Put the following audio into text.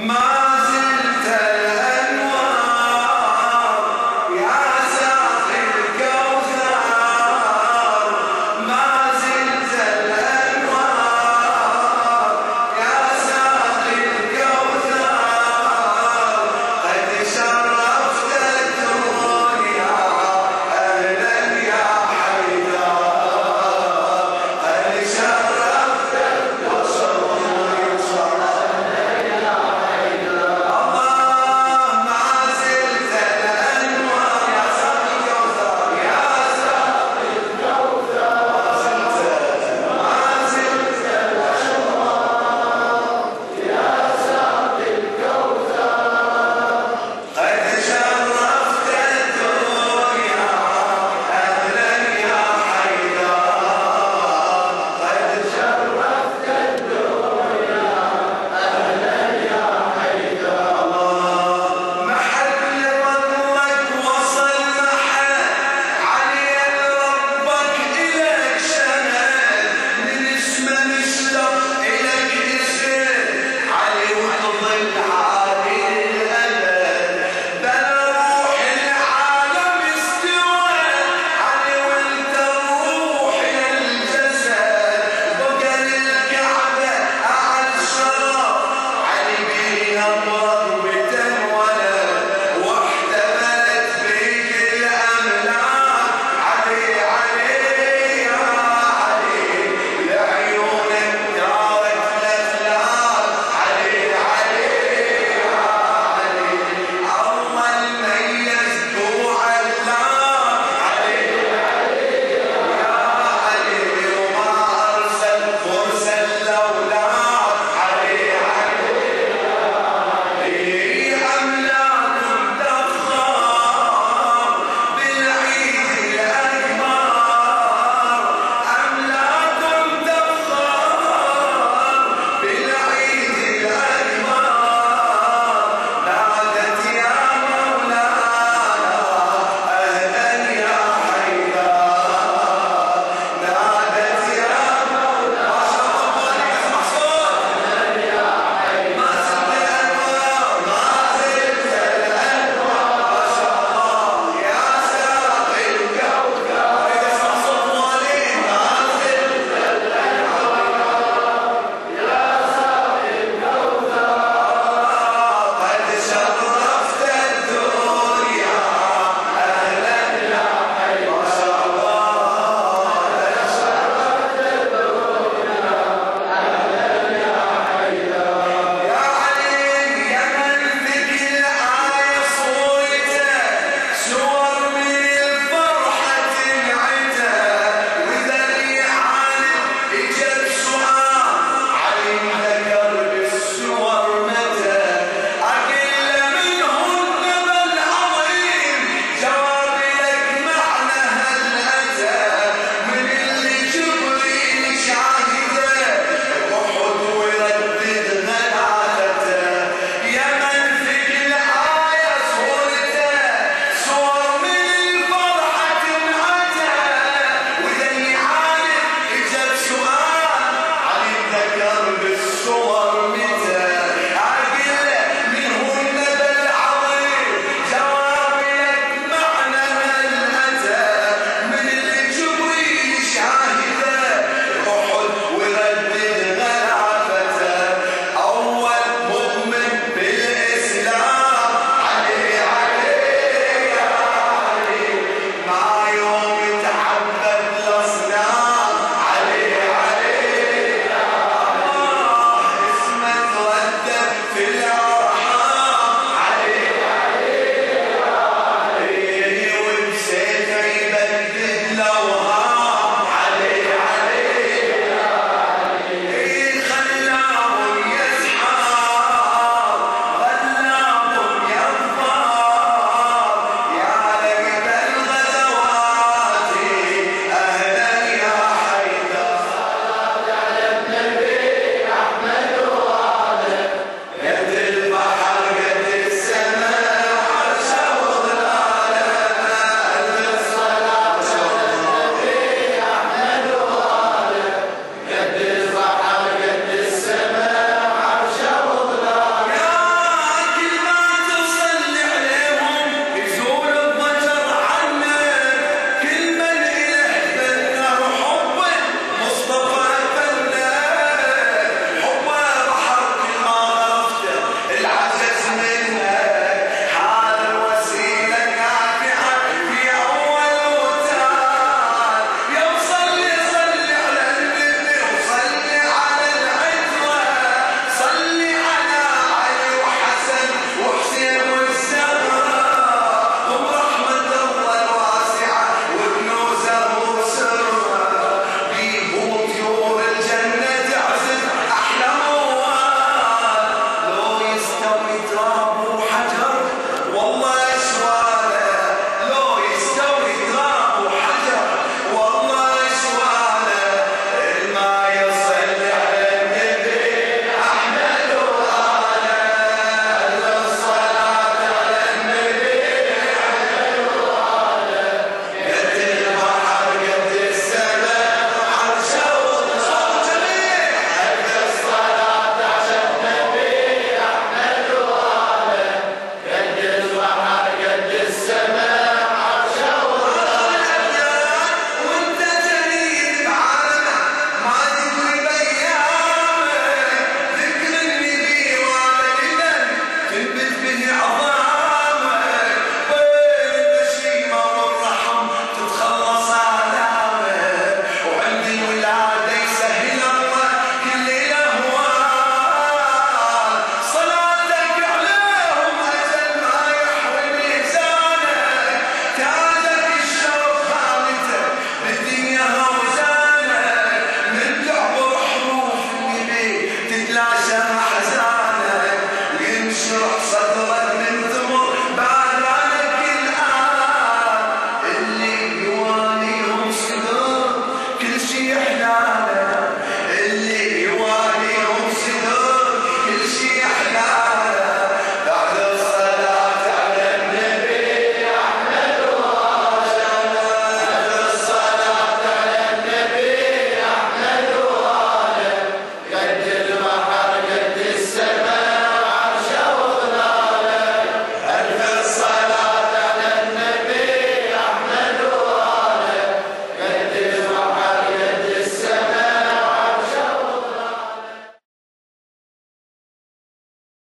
My